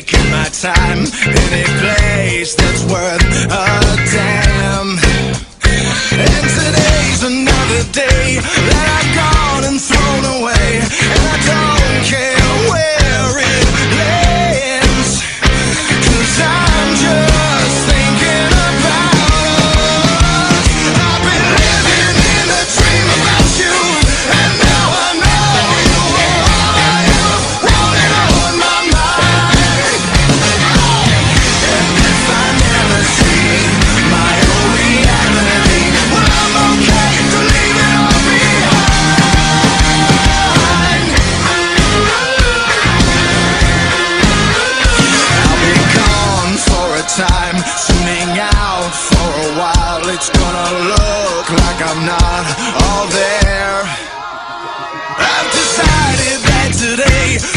taking my time. Any place that's worth a damn. And today's another day time, tuning out for a while. It's gonna look like I'm not all there. I've decided that today